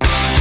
We're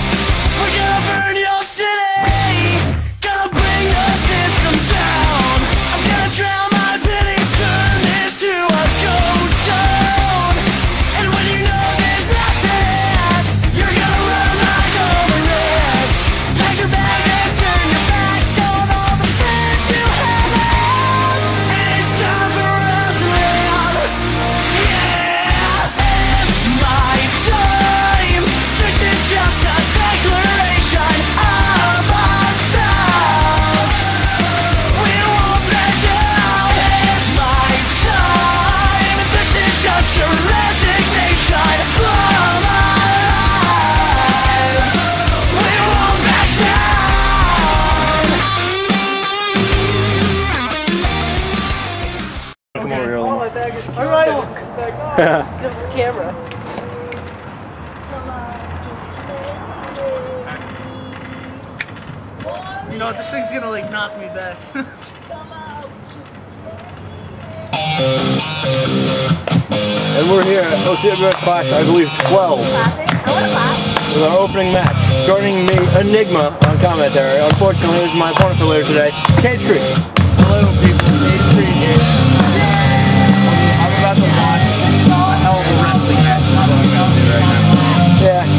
at Clash, I believe 12, uh, with our opening match. Joining me, Enigma on commentary. Unfortunately, this is my opponent for later today, Cage Creed. Hello, people. Dave Creed here. I'm about to watch a hell of a wrestling match going on right now. Yeah.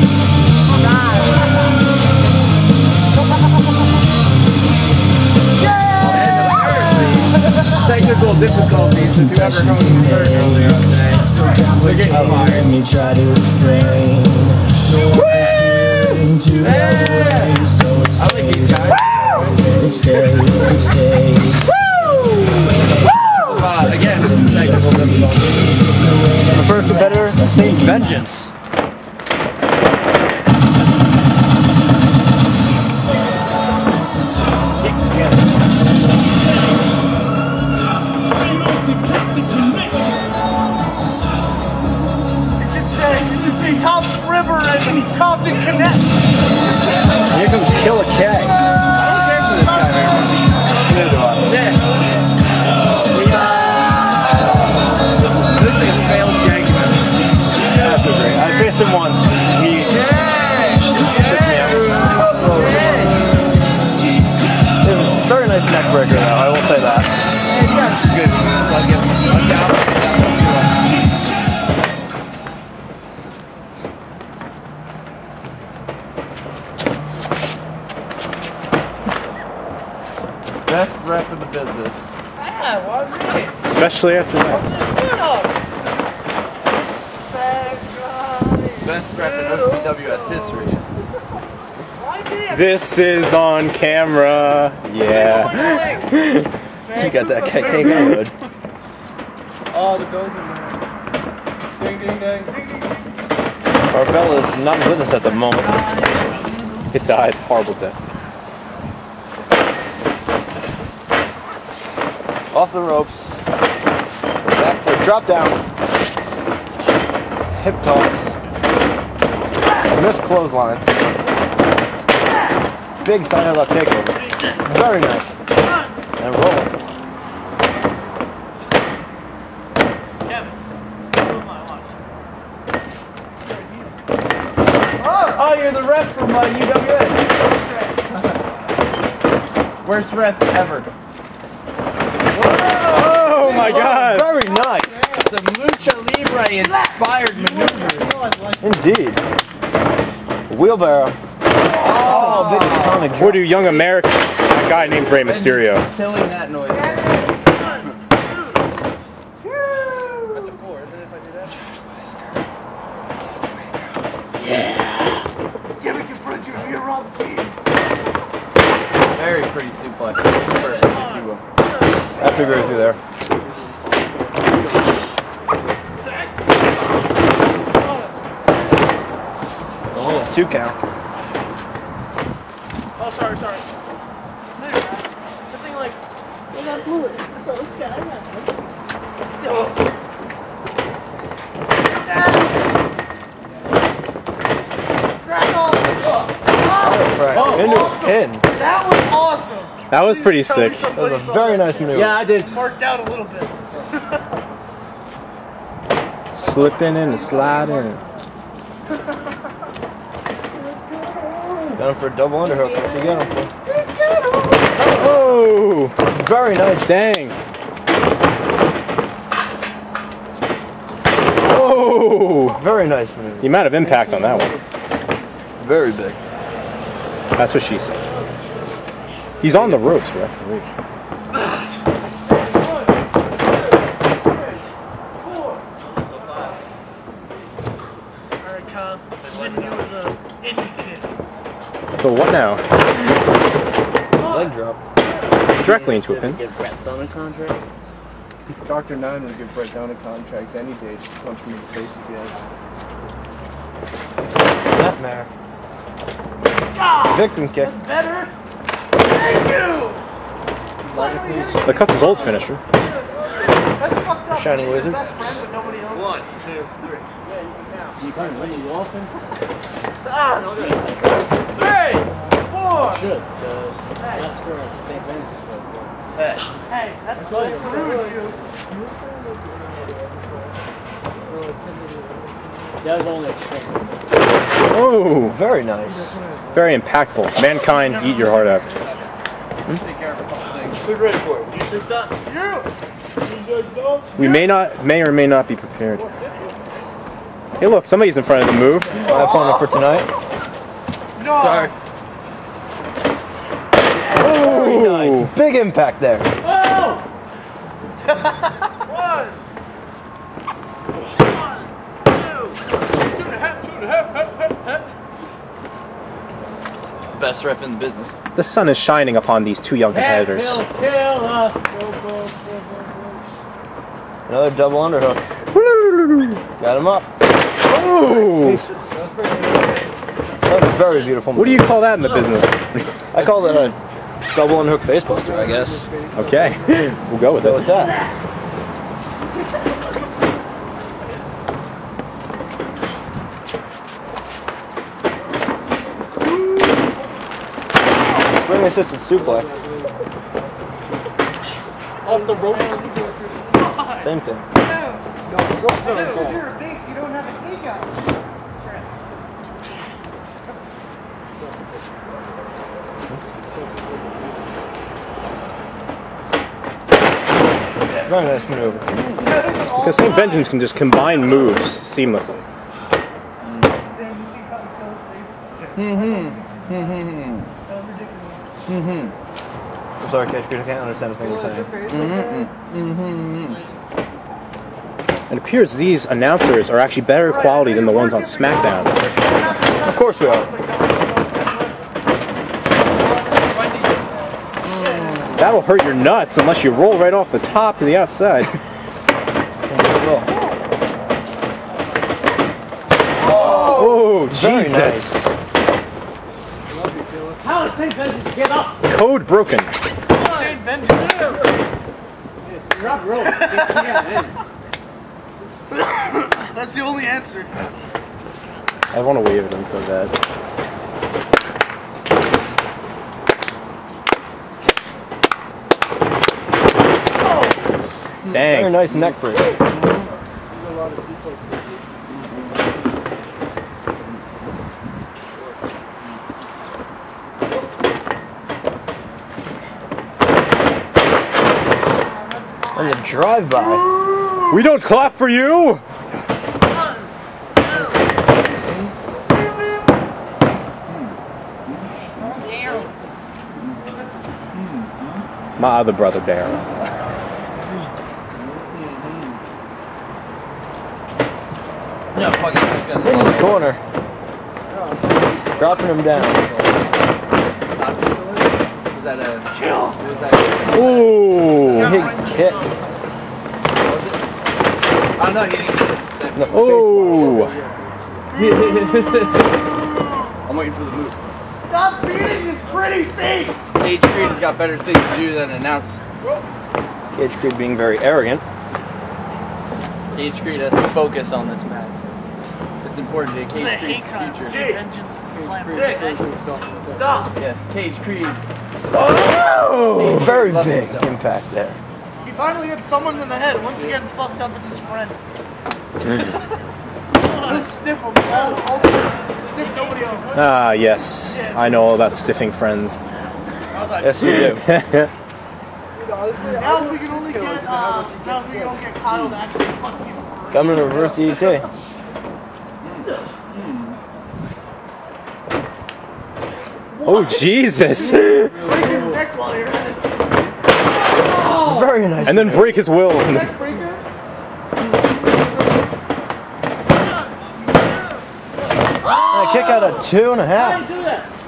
Technical difficulties with whoever hosted third earlier on today. We're getting fired. me try to explain. Hey! I like these guys. Uh, again. The first competitor, Vengeance. Especially after that. Best rep in OCWS history. This is on camera. Yeah. you got that KK going. Oh, the doors are Ding, ding, ding. Ding, ding, ding. Arbella's not with us at the moment. He died. Horrible death. Off the ropes. Back to drop down. Hip toss. Miss clothesline. Big side headlock takeover. Very nice. And roll. Oh, you're the ref from uh, UWS. Worst ref ever. Oh my god! Very nice. Some lucha libre inspired maneuvers. Indeed. Wheelbarrow. Oh, oh big atomic drop. What do young Americans? A guy named Rey Mysterio. Killing that noise. That's a four, isn't it, if I do that? Yeah, we can front you if you're on the team. Very pretty suplex. Super, if you will. I have to agree with you there. Oh, two count. Oh, sorry, sorry. The thing like, I got blue. So sky. Right. Into a pin. That was awesome. That was pretty sick. somebody That was a very nice maneuver. Yeah, I did. Worked out a little bit. Slipping and sliding. Got him for a double underhook. What's he got him for? Oh, Very nice. dang. Oh, Very nice maneuver. the amount of impact on that one. Very big. That's what she said. He's on the ropes, referee. Alright, Kyle. When you were the indie kid. So what now? Leg drop. Directly into a pin. Get Brett on a contract. Dr. Nine would give Brett down a contract any day just to punch me in the face again. That mare. Victim kick. Better? Thank you! The cuts his old finisher. That's fucked up. Shiny wizard. Best friend, but nobody else. One, two, three. Ah, Three! Four! Should, because that's for St. Vengeance. Hey, that's that's rude, you. That was only a. Oh, Very nice. very impactful. Mankind, eat your heart out. Take care of a couple things. Who's ready for it? You six up? We may not, may or may not be prepared. Hey, look, somebody's in front of the move. My opponent for tonight. No. Sorry. Very Ooh. nice. Big impact there. Best ref in the business. The sun is shining upon these two young competitors. Kill, kill, Another double underhook. Got him up. Ooh. That was very beautiful. What do you call that in the business? I call that a double underhook face buster, I guess. Okay, we'll go with Go it. with that. Ring assisted suplex. off the ropes. Same thing. Because you're a beast, you don't have an ego. Very nice maneuver. Because St. Vengeance can just combine moves seamlessly. Mm-hmm. Mm-hmm. I'm sorry, Cage Creed, I can't understand a thing you're saying. Mhm. Mhm. It appears these announcers are actually better quality than the ones on SmackDown. Of course we are. That'll hurt your nuts unless you roll right off the top to the outside. Oh, Very Jesus. How is St. Vengeance? Get up! Code broken. Saint Vengeance. You're up rope. Yeah, That's the only answer. I want to wave at him so bad. Oh. Very nice neck break. Drive-by. We don't clap for you! My other brother, Daryl. No, fuck it. I'm just gonna In the corner. Dropping him down. Was that a. Was that Ooh! Big hit. I don't know. He. No, Oh! I'm waiting for the move. Stop beating his pretty face! Cage Creed has got better things to do than announce. Cage Creed being very arrogant. Cage Creed has to focus on this match. It's important to Cage hate Creed's crime. future. Saint Vengeance is flammable. Stop! Yes, Cage Creed. Oh, very big himself. impact there. He finally hit someone in the head. Once again, fucked up, it's his friend. I'm sniff him. All, all, sniff Ah, yes. I know all about stiffing friends. Yes, you do. Now if we can only get, uh, now if we don't get Kyle to actually fucking Coming to reverse E DDT. oh, Jesus! break his neck while you're at it. Very nice. And then break his will. Neck breaker? A kick out of two and a half.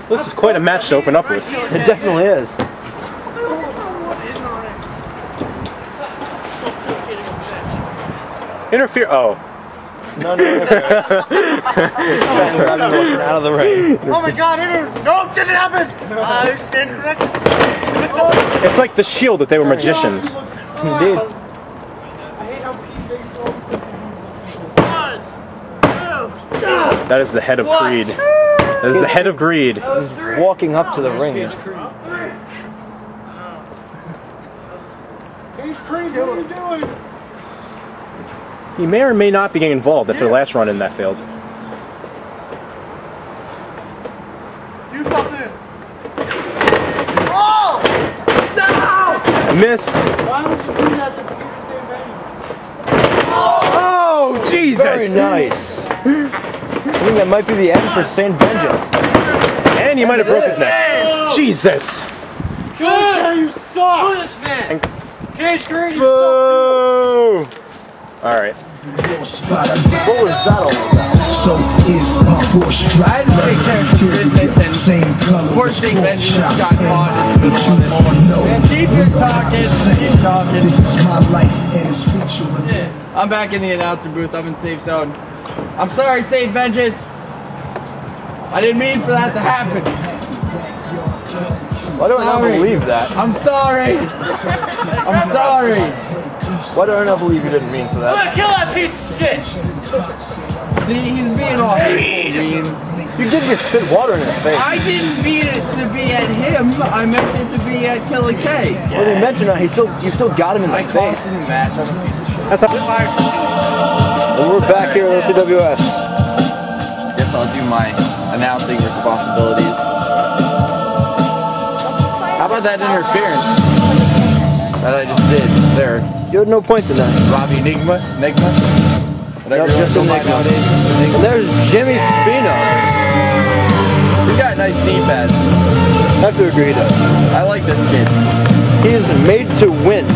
This is quite a match to open up with. It definitely is. Interfere. Oh. No, no, no. Grabbing Wilson out of the ring. Oh my god, inter- no, didn't happen! Uh, stand corrected. It's like the shield that they were magicians. Indeed. I hate how Pete makes all the One, two, That is the head of greed. That is the head of greed. Walking up to the ring. Cage Creed, what are you doing? He may or may not be getting involved after the last run in that failed. Do something. Oh! Missed. Why would you do that to Peter St. Benjamin? Oh, Jesus! Very nice. I think that might be the end for St. Vengeance. And he might have broke his neck. Jesus! Yeah, you suck! Who this man? Cage Creed, you suck! Boo! All right. What was that all about? So is hardcore strike. I had to take care of business and Same color. Poor thing Benjamin got caught in the middle of it. all know. Keep your talking, keep talking. This is my life and it's featuring. I'm back in the announcer booth. I'm in safe zone. I'm sorry, Saint Vengeance. I didn't mean for that to happen. Why do I not Sorry. believe that? I'm sorry. I'm sorry. Why don't I not believe you didn't mean for that? Kill that piece of shit! See, he's being all hateful, mean. You did just spit water in his face. I didn't mean it to be at him. I meant it to be at Killer K. When you mentioned that, he still, you still got him in the I face. cost him the match. I'm a piece of shit. That's how. And we're back here at OCWS. Guess I'll do my announcing responsibilities. How about that interference that I just did there? You had no point tonight. Robbie Enigma? Enigma? Whatever Yep, just want to go by Enigma. nowadays. And there's Jimmy Spino. He's got nice knee pads. I have to agree to. I like this kid. He is made to win.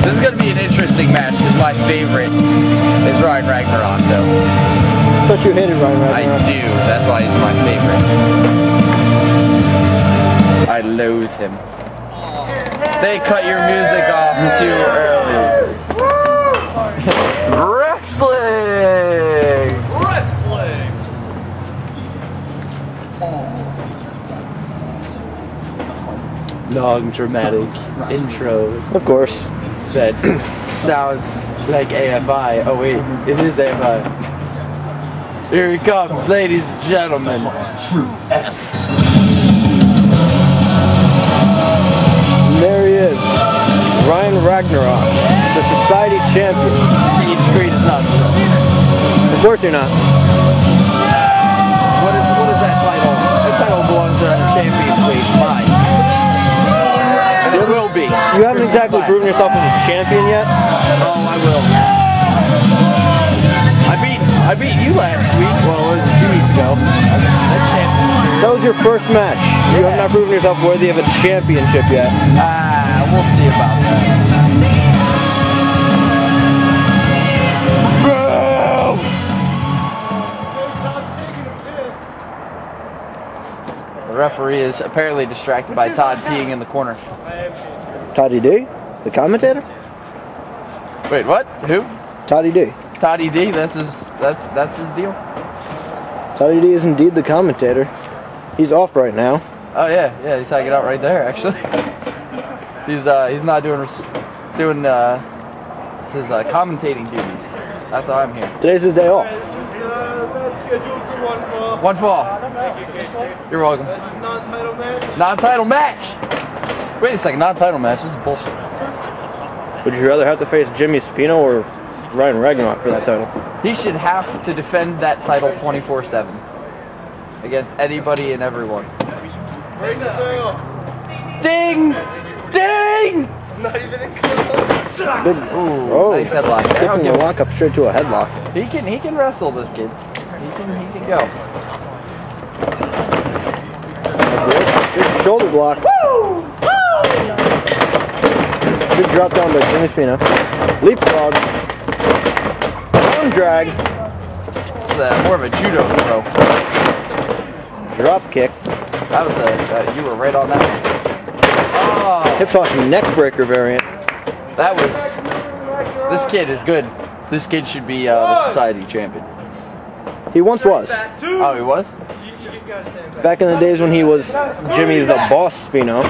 This is going to be an interesting match because my favorite is Ryan Ragnarok, though. I thought you hated Ryan I do. That's why he's my favorite. I loathe him. They cut your music off too early. Wrestling! Wrestling! Long dramatic intro Of course. that sounds like AFI. Oh wait, it is AFI. Here he comes, ladies and gentlemen. And Ryan Ragnarok, the society champion. Cage Creed is not so. Of course you're not. What is what is that title? That title belongs to that champion's waist. Mine. And it will be. You haven't exactly Fine. proven yourself as a champion yet. Oh, I will. I beat I beat you last week. Well, it was two weeks ago. That's champion. That was your first match. You have not proven yourself worthy of a championship yet. Ah, we'll see about that. The referee is apparently distracted by Todd peeing in the corner. Toddy D, the commentator. Wait, what? Who? Toddy D. Toddy D. That's his. That's that's his deal. Toddy D is indeed the commentator. He's off right now. Oh yeah, yeah. He's hanging out right there. Actually, he's uh he's not doing doing uh his uh, commentating duties. That's why I'm here. Today's his day off. This is uh, not scheduled for one fall. One fall. You, KJ. You're welcome. This is non-title match. Non-title match. Wait a second. Non-title match. This is bullshit. Would you rather have to face Jimmy Spino or Ryan Ragnarok for that title? He should have to defend that title 24/7. against anybody and everyone. Ding! Ding! Big, Ooh, Oh. nice headlock there. I'll taking give a him- lock up straight to a headlock. He can he can wrestle this kid. He can he can go. That's it. Big shoulder block. Big drop down by Jimmy Spino. Leapfrog. Arm drag. It's uh, more of a judo throw. Drop kick. That was a uh, you were right on that. One. Oh, Hip toss neck breaker variant. that was. This kid is good. This kid should be uh, the society champion. He once was. Oh, he was. Back in the days when he was Jimmy the Boss Spino.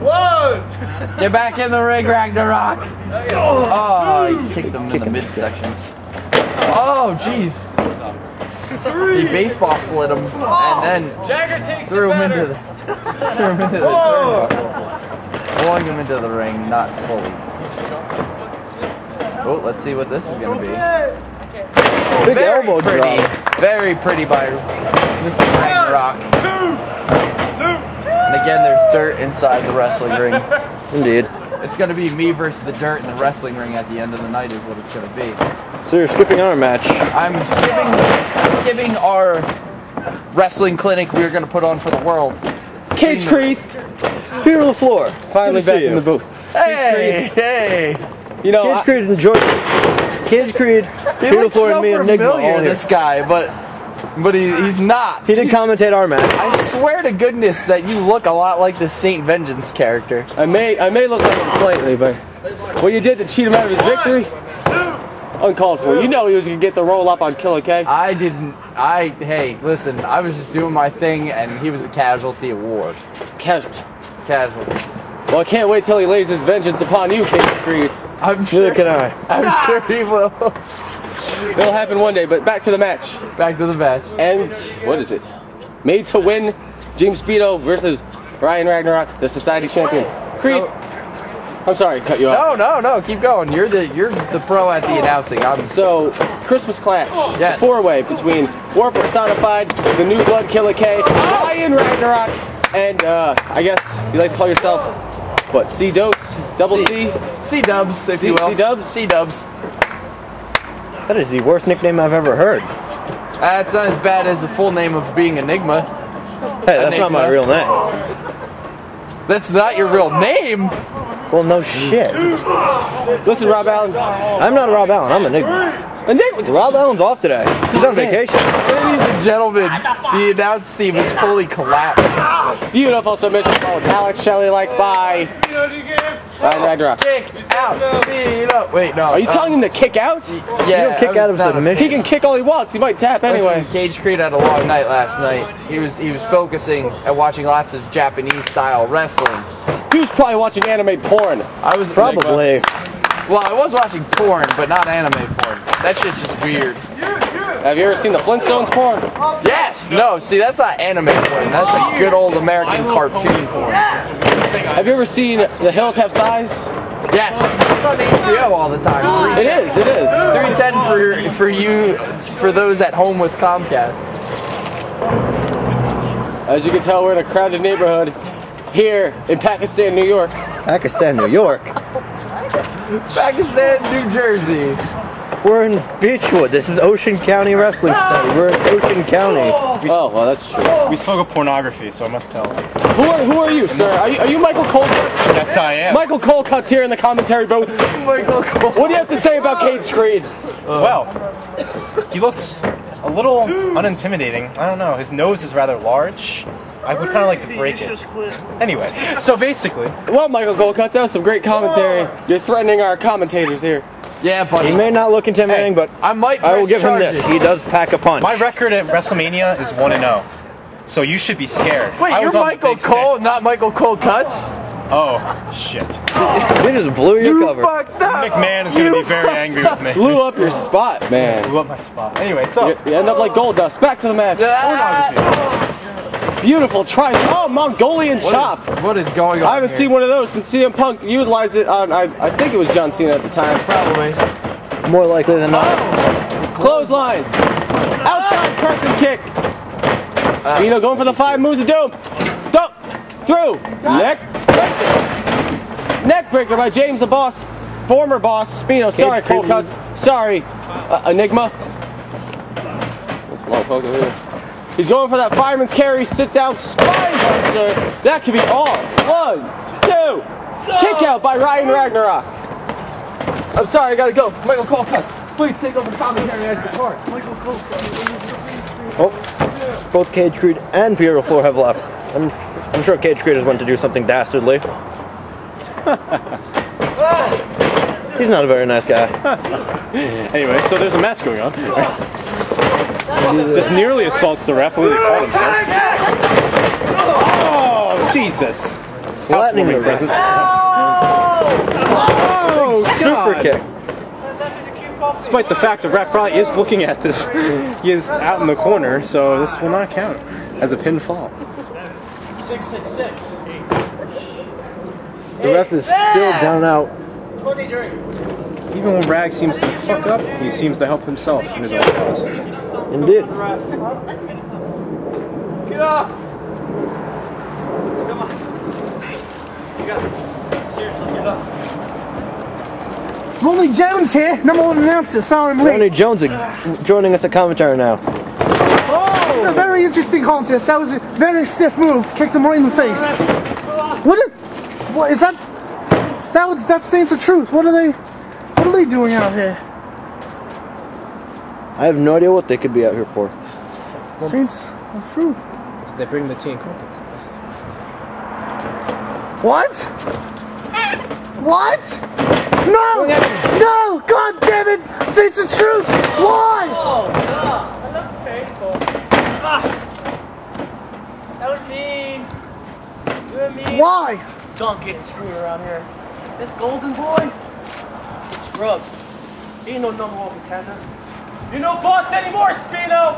What get back in the ring, Ragnarok. Oh, he kicked him in the midsection. Oh, jeez. He baseball slid him and then threw him into the threw him into the turnbuckle. Flung him into the ring, not fully. Oh, let's see what this is gonna be. Oh, Big Very elbow pretty, drop. very pretty by Mr. Ragnarok. And again, there's dirt inside the wrestling ring. Indeed. It's gonna be me versus the dirt in the wrestling ring at the end of the night is what it's gonna be. So you're skipping our match. I'm skipping skipping our wrestling clinic we were gonna put on for the world. Cage Creed. Peter LaFleur. Finally Good to back in the booth. Hey, hey! You know, Cage I, Creed enjoyed Cage Creed, He Peter looks LaFleur, so and me, Enigma all here. this guy, but but he, he's not. He did commentate our match. I swear to goodness that you look a lot like the Saint Vengeance character. I may I may look like him slightly, but what you did to cheat him out of his victory, uncalled for. You know he was gonna get the roll up on Killer K. I didn't. I hey, listen. I was just doing my thing, and he was a casualty of war. Casualty. Casualty. Well, I can't wait till he lays his vengeance upon you, Cage Creed. I'm sure. Neither can I. I'm sure he will. It'll happen one day. But back to the match. Back to the match. And what is it? Made to win. James Speedo versus Ryan Ragnarok, the Society Champion. Creed. So- I'm sorry, cut you off. No, no, no. Keep going. You're the you're the pro at the announcing. I'm So, Christmas Clash. Yes. Four way between War Personified, the New Blood Killer K, Ryan Ragnarok, and uh, I guess you like to call yourself, what, C Dose? Double C? C Dubs, if C- you will. C-dubs? C Dubs. That is the worst nickname I've ever heard. That's not as bad as the full name of being Enigma. Hey, that's not my Enigma. real name. That's not your real name. Well, no shit. Listen, Rob Allen. I'm not Rob Allen. I'm Enigma. Enigma. Rob Allen's off today. He's on vacation. Ladies and gentlemen, the announce team is fully collapsed. Beautiful submission followed Alex Shelley like by Ryan Ragnarok. Kick out, speed up. Wait, no. Are you um, telling him to kick out? Yeah, You don't kick out of submission. He can kick all he wants. He might tap anyway. Listen, Cage Creed had a long night last night. He was he was focusing and watching lots of Japanese style wrestling. He was probably watching anime porn. I was Probably. Well, I was watching porn, but not anime porn. That shit's just weird. Have you ever seen the Flintstones porn? Yes, no, see that's not anime porn. That's a good old American cartoon porn. Have you ever seen The Hills Have Thighs? Yes, it's on HBO all the time. It is, it is. 310 for for you for those at home with Comcast. As you can tell, we're in a crowded neighborhood here in Pakistan, New York. Pakistan, New York. Pakistan, New Jersey. We're in Beechwood. This is Ocean County Wrestling Society. We're in Ocean County. Oh, well, that's true. We spoke of pornography, so I must tell. Who are, who are you, sir? Are you, are you Michael Colcutt? Yes, I am. Michael Colcutt's here in the commentary booth. Michael Cole. What do you have to say about Cage Creed? well, he looks a little unintimidating. I don't know. His nose is rather large. I would kind of like to break it. Anyway, so basically, Well, Michael Colcutt, that was some great commentary. You're threatening our commentators here. Yeah, buddy. He buddy. may not look intimidating, but I might. I will press give him this. He does pack a punch. my record at WrestleMania is 1 and 0. So you should be scared. Wait, I you're was Michael big Cole, stick. not Michael Cole Cuts. Oh, shit. We just blew your You cover. fucked up. McMahon is going to be very angry up. with me. Blew up your spot, man. Blew up my spot. Anyway, so. You, you end up like gold dust. Back to the match. Ah, Beautiful try. Oh, Mongolian what chop. is- what is going on? I haven't here? seen one of those since CM Punk utilized it on. I, I think it was John Cena at the time. Probably. More likely than not. Oh, Clothesline. Outside person kick. Spino going for the five moves of doom. Go. Through. Neck. Neck breaker by James the Boss. Former boss. Spino. Sorry, Cold Cuts. Sorry. Uh, Enigma. That's a long focus here. He's going for that fireman's carry, sit down, spine buster. That could be all. One, two. Kick out by Ryan Ragnarok. I'm sorry, I gotta go. Michael Cole Cuts. Please take over commentary as the part. Oh, both Cage Creed and Pierre Floor have left. I'm, I'm sure Cage Creed has went to do something dastardly. He's not a very nice guy. Anyway, so there's a match going on. Just nearly assaults the ref. What do him? Oh, Jesus. Flattening the Housewarming ref. Oh, oh Super kick. Despite the fact the ref probably is looking at this, he is out in the corner, so this will not count as a pinfall. 666. The ref is still down out. 23. Even when Rag seems to fuck up, he seems to help himself in his own cause. Indeed. Get off! Come on. You got it. Seriously, get up. Rolly Jones here, number one announcer. Sorry I'm Tony late. Jones is joining us at commentary now. Oh! It's a very interesting contest. That was a very stiff move. Kicked him right in the face. What is, what is that? That was that's Saints of Truth. What are they? What are they doing out here? I have no idea what they could be out here for. Saints of Truth. They bring the tea and crumpets. What? What? No! No! God damn it! Saints of Truth! Why? Oh, That's painful. Ah. That was mean. You and me. Why? Don't get screwed around here. This golden boy, scrub. He ain't no number one contender. You no boss anymore, Spino.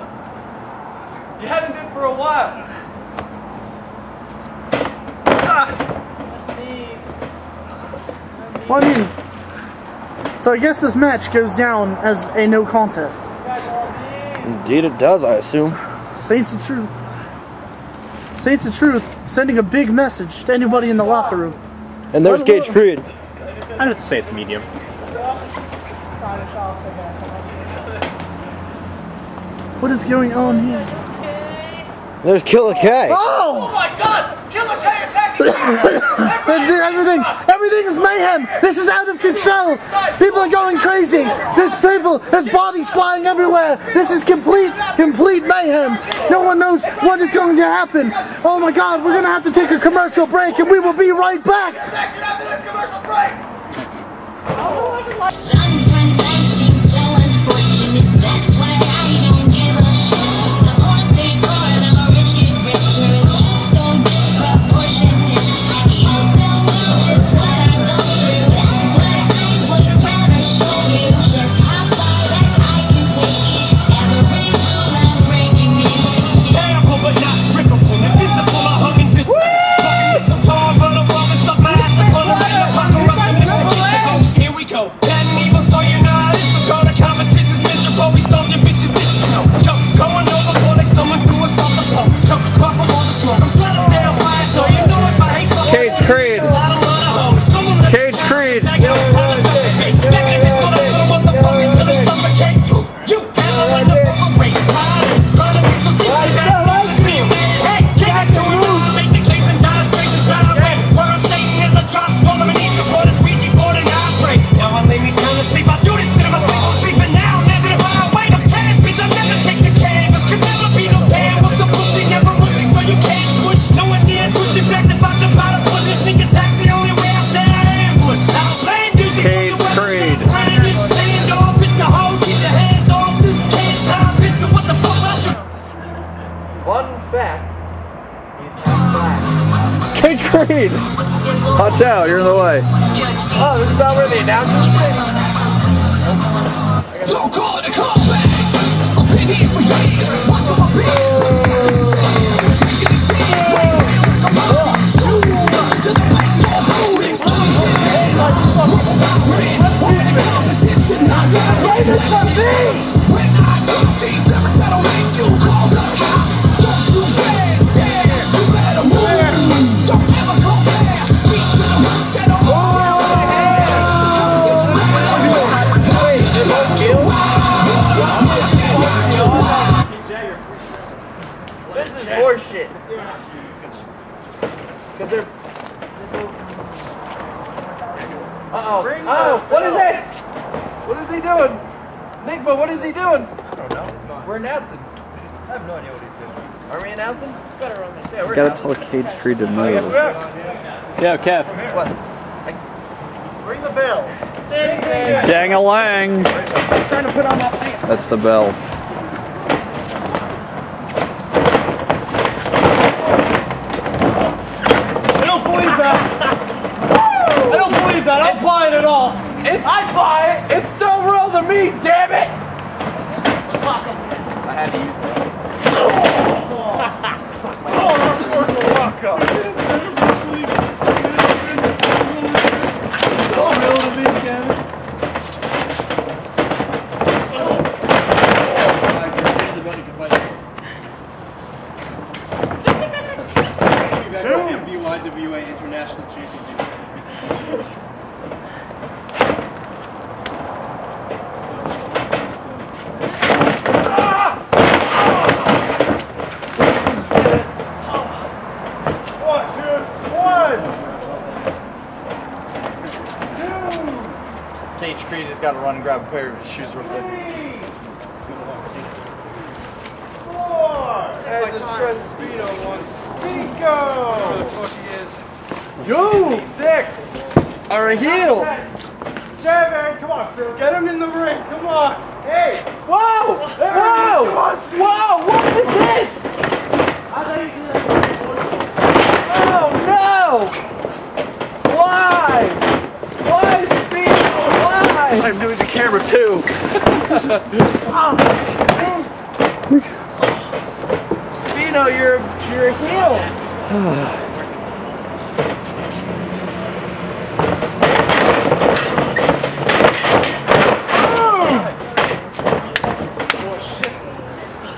You haven't been for a while. Ah. Well, I mean, so I guess this match goes down as a no contest. You guys are all mean. Indeed, it does, I assume. Saints of Truth. Saints of Truth sending a big message to anybody in the locker room. And there's Cage Creed. I'd have to say it's medium. What is going on here? There's Killer K. Oh! Oh my God! Killer K attacking you! Everything, everything is mayhem. This is out of control. People are going crazy. There's people, there's bodies flying everywhere. This is complete, complete mayhem. No one knows what is going to happen. Oh my God, we're gonna have to take a commercial break, and we will be right back. Action after this commercial break! Sometimes this is not where the announcers sing. Announcing. tell Cage Tree to move. Yeah, Kev. What? Ring the bell. Dang a lang! I'm trying to put on that thing. That's the bell. I don't believe that. I don't believe that. I'm buying it all. It's I buy it. It's still real to me, damn it. I had to use it. BYWA International Championship. One, two, one. Cage Creed just got to run and grab a pair of shoes real quick. Four. As his friend Speedo wants. Pico. Where the fuck he is. Yo, six. Or a heel. Seven. Come on, Phil. Get him in the ring. Come on. Hey. Whoa! Whoa! Whoa! What is this? Oh no! Why? Why, Speed? Why? I'm doing the camera too. Oh, Speedo, you're you're a heel.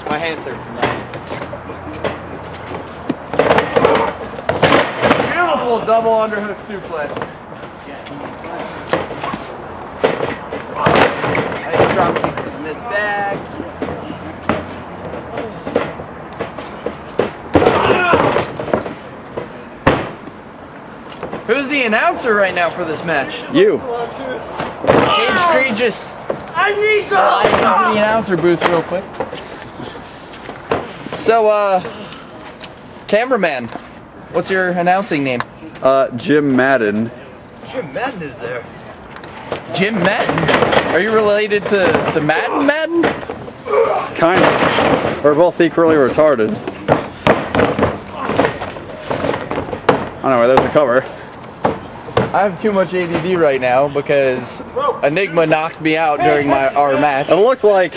My hands hurt. Beautiful double underhook suplex. Nice drop kick to mid back. Who's the announcer right now for this match? You. Cage Creed just I need slide into the announcer booth real quick. So, uh, cameraman, what's your announcing name? Uh, Jim Madden. Jim Madden is there. Jim Madden. Are you related to, the Madden Madden? Kind of. We're both equally retarded. Anyway, there's the cover. I have too much ADD right now because Enigma knocked me out during my our match. It looked like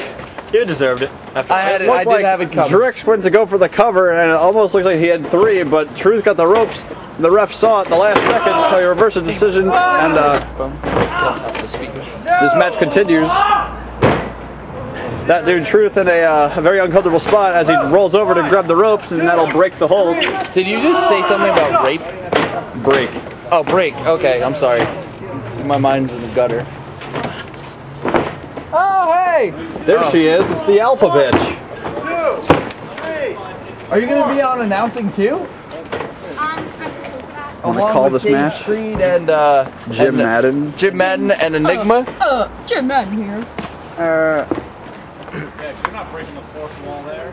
You deserved it. I had it. looked I did like have it covered. Drix went to go for the cover, and it almost looked like he had three, but Truth got the ropes. The ref saw it the last second, so he reversed the decision, and uh, this match continues. That dude Truth in a, uh, a very uncomfortable spot as he rolls over to grab the ropes, and that'll break the hold. Did you just say something about rape? Break. Oh, break. Okay, I'm sorry. My mind's in the gutter. Oh, hey! There she is. It's the alpha bitch. Are you gonna be on announcing too? Wanna call with this Cage match? Creed and uh, Jim and, Madden. Jim Madden and Enigma. Uh, Jim Madden here. Uh, Yeah, You're not breaking the fourth wall there.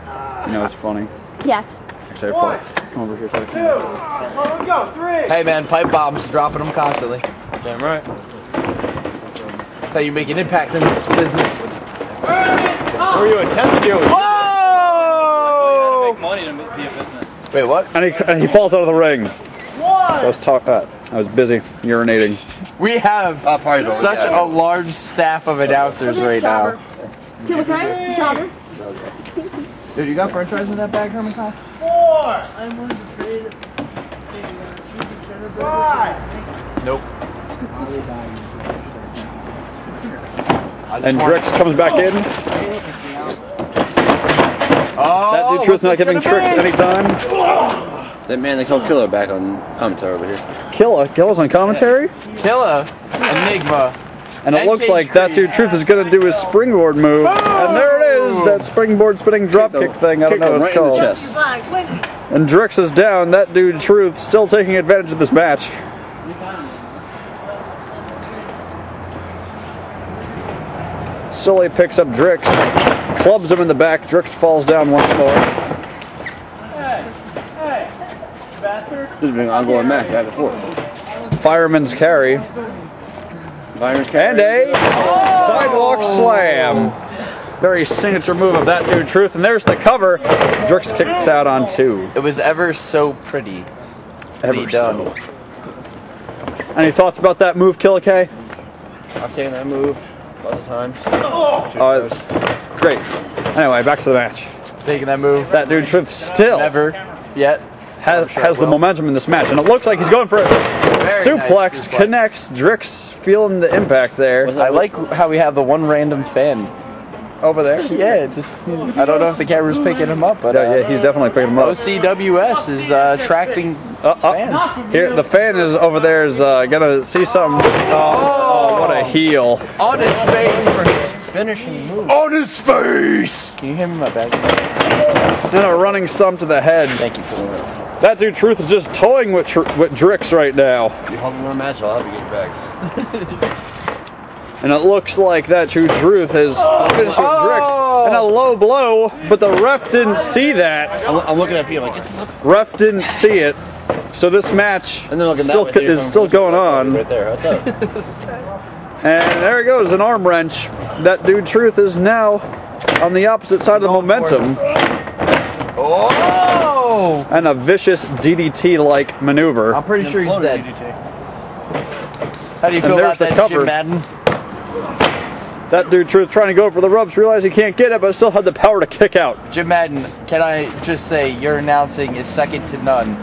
you know, it's funny. Yes. Actually, I probably come over here. So Two. can- Come go. Three. Hey man, pipe bombs, dropping them constantly. Damn right. That's how you make an impact in this business. What were you attempting to do? Whoa! Make money to be a business. Wait, what? And he, and he falls out of the ring. So I was talk. Uh, I was busy urinating. We have such a large staff of announcers right now. Feel okay? Jobber? Dude, you got french fries in that bag, Herman Cox? Four. I'm willing to trade Five. Nope. And Drix comes back in. Oh, That dude oh, Truth not giving tricks be? anytime. That man they call Killer back on commentary over here. Killer? Killer's on commentary. Killer! Enigma. And it looks like that dude Truth is going to do his springboard move. And there it is. Oh! That springboard spinning dropkick thing. I don't know what it's right in the called. And Drix is down. That dude, Truth, still taking advantage of this match. Sully picks up Drix, clubs him in the back. Drix falls down once more. This has been an ongoing match back and forth. Fireman's carry. Fireman's And a sidewalk slam. Very signature move of that dude, Truth. And there's the cover. Drix kicks out on two. It was ever so pretty. Ever done. Any thoughts about that move, Killer K? I've taken that move a lot of times. Uh, great. Anyway, back to the match. Taking that move. That dude, Truth, still Never yet. Has, sure has the momentum in this match. And it looks like he's going for a suplex, connects. Drix feeling the impact there. I like how we have the one random fan over there. Yeah, just I don't know if the camera's picking him up, but uh, Yeah, yeah, he's definitely picking him up. OCWS is uh, attracting fans. Here, the fan is over there is uh, gonna see something. Oh, oh, what a heel! On his face. Finishing move. On his face. Can you hand me my bag? Then a running stump to the head. Thank you for That dude, Truth, is just toying with tr- with Drix right now, You help me a match, I'll help you get back. and it looks like that dude, Truth is oh, finishing with Drix oh. and a low blow, but the ref didn't see that. I'm, I'm looking at you like, Ref didn't see it, so this match and still that is still going on. right there. And there he goes, an arm wrench. That dude Truth is now on the opposite side of the momentum. Oh! And a vicious DDT-like maneuver. I'm pretty sure he's dead. How do you And feel there's about that, cover. Jim Madden? That dude Truth trying to go for the rubs, realized he can't get it, but still had the power to kick out. Jim Madden, can I just say your announcing is second to none.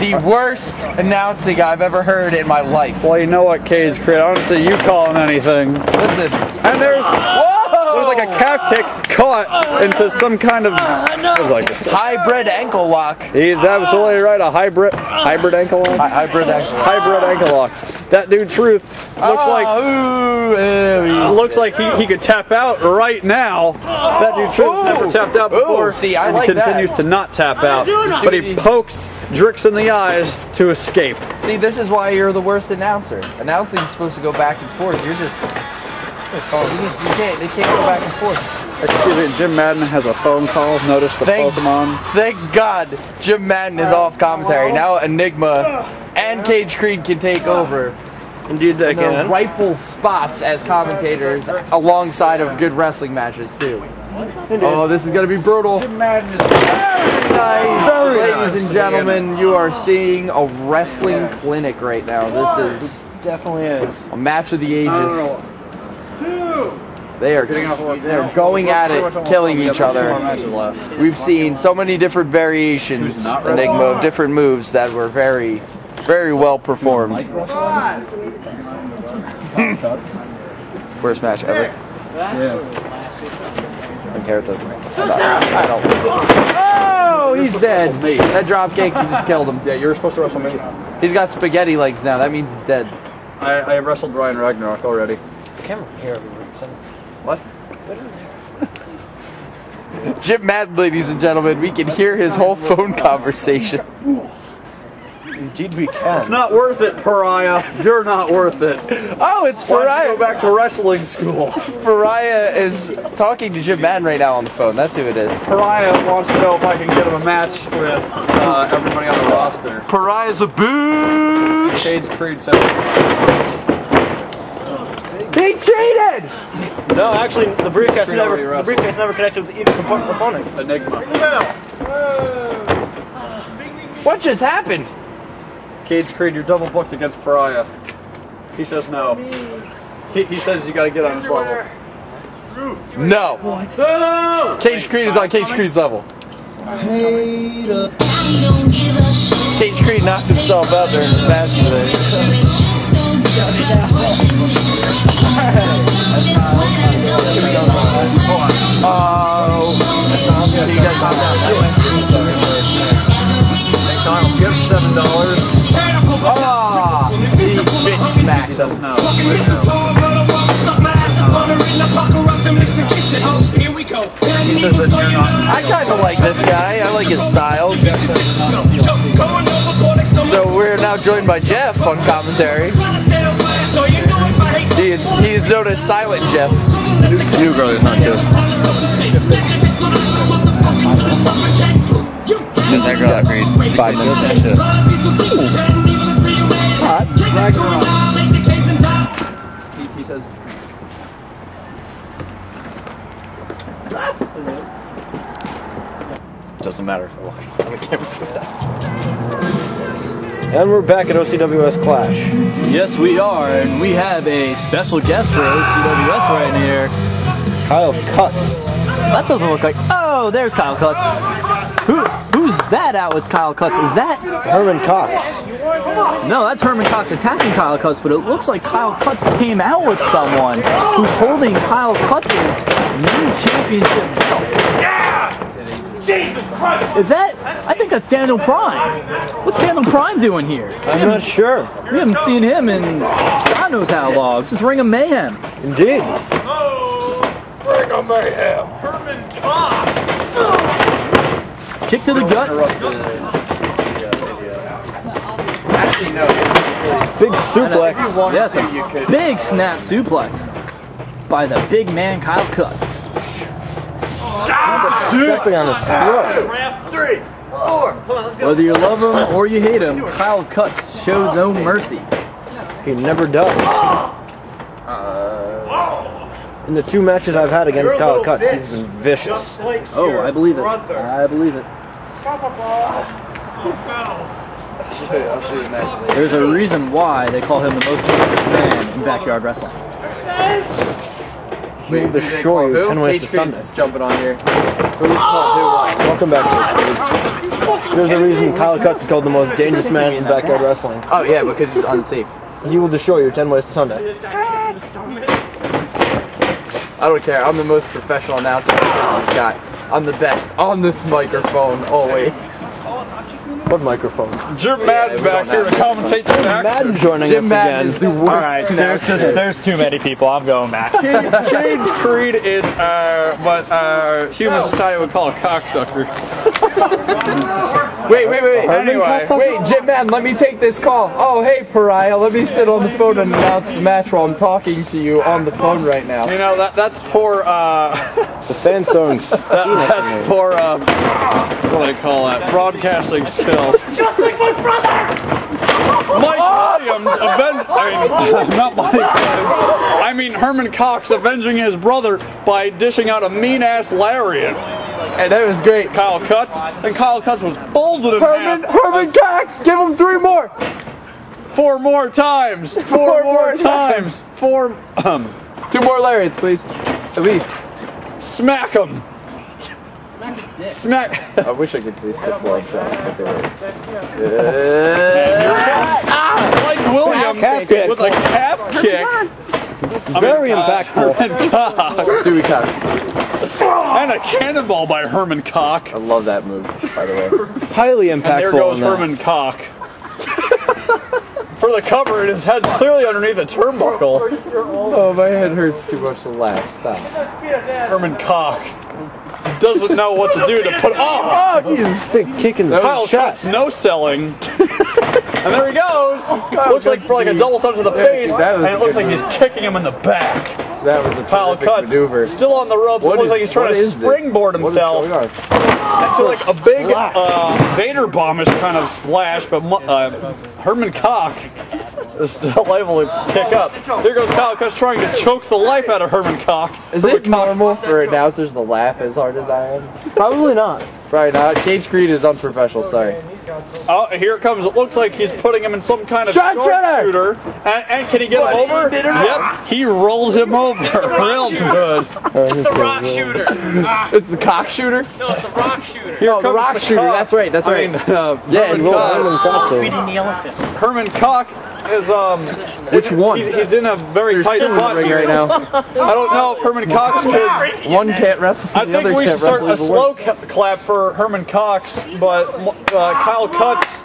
The worst announcing I've ever heard in my life. Well, you know what, Cage Creed? I don't see you calling anything. Listen. And there's there's like a calf kick caught into some kind of like? Hybrid ankle lock. He's absolutely right. A hybrid hybrid ankle lock. hybrid ankle lock. Hybrid ankle lock. That dude Truth looks like oh, looks like he, he could tap out right now. That dude Truth's never tapped out before. Ooh, see, I and like continues that. to not tap out, but he pokes Drix in the eyes to escape. See, this is why you're the worst announcer. Announcing is supposed to go back and forth. You're just. Oh, you, just, you can't. They can't go back and forth. Excuse me, Jim Madden has a phone call. Notice the Thank- Pokemon. Thank God, Jim Madden is off commentary now. Enigma and Cage Creed can take over. Indeed, they in can. rightful spots as commentators alongside of good wrestling matches too. Oh, this is gonna be brutal. Jim Madden is very nice. Very Ladies nice. and gentlemen, you are seeing a wrestling clinic right now. This is Definitely is. a match of the ages. They are they're going at it, killing each other. We've seen so many different variations, Enigma, of different moves that were very, very well performed. Worst match ever. Don't care what. I don't. Oh, he's dead. That drop kick, you just killed him. Yeah, you were supposed to wrestle me. He's got spaghetti legs now. That means he's dead. I, I wrestled Ryan Ragnarok already. Camera here. What? Jim Madden, ladies and gentlemen, we can hear his whole phone conversation. Indeed, we can. It's not worth it, Pariah. You're not worth it. Oh, it's Why don't Pariah. Go back to wrestling school. Pariah is talking to Jim Madden right now on the phone. That's who it is. Pariah wants to know if I can get him a match with uh, everybody on the roster. Pariah's a bitch. Cage Creed said. He cheated. No, actually, the briefcase Creed never. The briefcase never connected with either compo- component. Enigma. What just happened? Cage Creed, you're double booked against Pariah. He says no. He, he says you gotta get on his level. No. What? Cage Creed is on Cage Creed's level. Cage Creed knocked himself out during the match today. No. I kind of like this guy. I like his styles. So we're now joined by Jeff on commentary. He is, he is known as Silent Jeff. New girl is not good. That girl that grade five minutes. He, he says. Doesn't matter if I walk on the camera. And we're back at OCWS Clash. Yes, we are, and we have a special guest for OCWS right here. Kyle Cuts. That doesn't look like. Oh, there's Kyle Cuts. Who, who's that out with Kyle Cuts? Is that Herman Cox? No, that's Herman Cox attacking Kyle Cuts, but it looks like Kyle Cuts came out with someone who's holding Kyle Cuts' new championship belt. Is that? I think that's Daniel Prime. What's Daniel Prime doing here? I'm not sure. We haven't seen him in God knows how long since Ring of Mayhem. Indeed. Oh, Ring of Mayhem. Herman Cox. Kick to the gut. Actually, no. Big suplex. Yes, a big snap suplex by the big man Kyle Cuts. Stepping on his throat. Three. Four. On. Whether you love him or you hate him, Kyle Cuts shows no mercy. He never does. Uh, in the two matches I've had against Kyle Cuts, he's been vicious. Oh, I believe it. I believe it. I'll show you the match later. There's a reason why they call him the most dangerous man in backyard wrestling. He will destroy you 10 ways to Sunday. jumping on here. Who's called? Welcome back to There's a reason Kyle Cuts is called the most dangerous man in backyard wrestling. Oh yeah, because he's unsafe. He will destroy you 10 ways to Sunday. I don't care. I'm the most professional announcer this has got. I'm the best on this microphone always. What microphone? Jim Madden back here to commentate Jim Madden joining Jim us Madden again. is the worst. Alright, there's just there's too many people. I'm going back. Cage Creed is uh, what uh, human society would call a cocksucker. Wait, wait, wait. Anyway, wait, Jim Madden, let me take this call. Oh, hey, Pariah, let me sit on the phone and announce the match while I'm talking to you on the phone right now. You know that that's poor. Uh, The Fanstone. that, that's poor. Uh, what do they call that? Broadcasting skills. Just like my brother. Mike Williams, aven- I mean, not Mike I mean Herman Cox avenging his brother by dishing out a mean ass lariat. And that was great. Kyle Cuts, and Kyle Cuts was folded in Herman, half Herman Cox, give him three more. four more times. Four, more times. Four. Um, Two more lariats, please. At least. smack him. Smack. I wish I could see stiff love shots, but they were. Mike Williams Calf kick. with a calf kick. Very impactful. Herman Cox. Dewey Cox. And a cannonball by Herman Cock. I love that move, by the way. Highly And there impactful. goes in. Herman Cock. For the cover, and his head's clearly underneath a turnbuckle. Oh, my head hurts too much to laugh. Stop. Herman Cock doesn't know what to do to put. Oh! Oh, Jesus. Big kick in the Kyle shot. No selling. and there he goes. Looks like for like a double stomp to the face, and it looks like he's kicking him in the back. That was a Kyle terrific Cuts maneuver. still on the ropes. What it looks is- like he's trying to is this? springboard himself on? like a big uh, Vader bombish kind of splash, but uh, Herman Cock is still able to kick up. Here goes Kyle Cuts trying to choke the life out of Herman Cock. Is it normal for announcers to laugh as hard as I am? Probably not. Probably not. Cage Creed is unprofessional, sorry. Oh, here it comes. It looks like he's putting him in some kind of Sharpshooter! shooter. And, and can he get him over? Yep, he rolled him over real good. It's the rock shooter. It's the cock shooter? no, it's the rock shooter. Here No, the rock the shooter. cock. That's right. That's I right. mean, uh, Yeah, Herman Cock. Herman Cox. Feeding the elephant. Herman Cock is um. Which one? He, he's in a very There's tight two in the spot ring right now. I don't know if Herman Cox could. One can't wrestle. I the think other we should can't start wrestle a even worse. slow ca- clap for Herman Cox, but uh, Kyle Cuts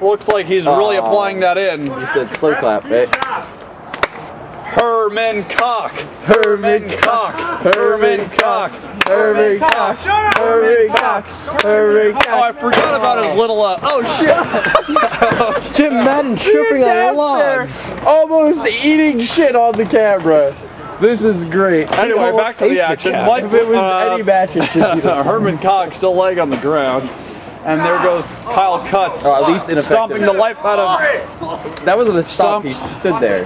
looks like he's really Aw. applying that in. You said slow clap, right? Herman Cox. Herman Cox. Herman Cox. Herman Cox. Herman Cox. Herman Cox. Oh, I forgot about his little. Uh, oh shit! Jim Madden tripping on a Down log. almost eating shit on the camera. This is great. Anyway, back to the action. Mike, If it was uh, any match, it should be this. Herman Cox still laying on the ground. And there goes Kyle Cutts. Oh, at least ineffective. Stomping the life out of. That wasn't a stop. He stood there.